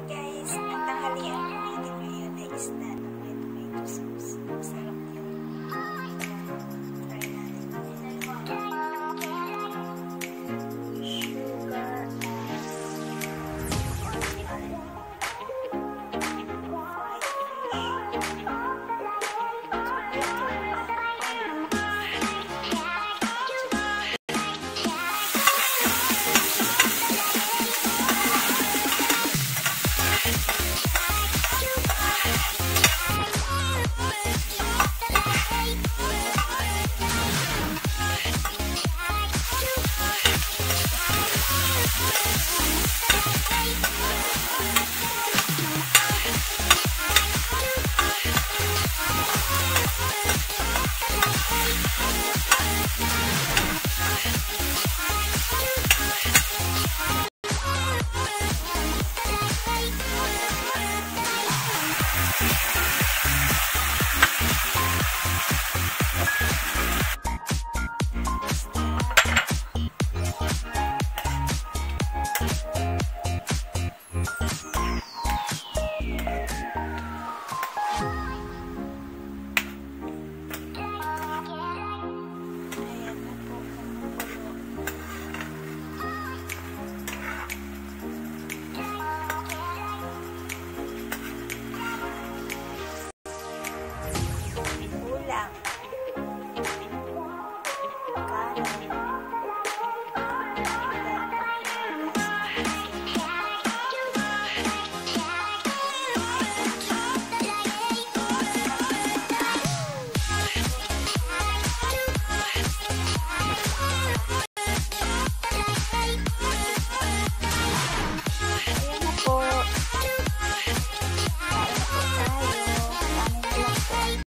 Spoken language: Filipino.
Hi guys! Ang tanghalian Yeah.